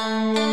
Música